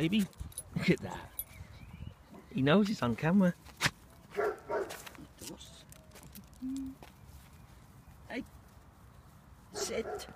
baby. Look at that. He knows it's on camera. Hey, sit.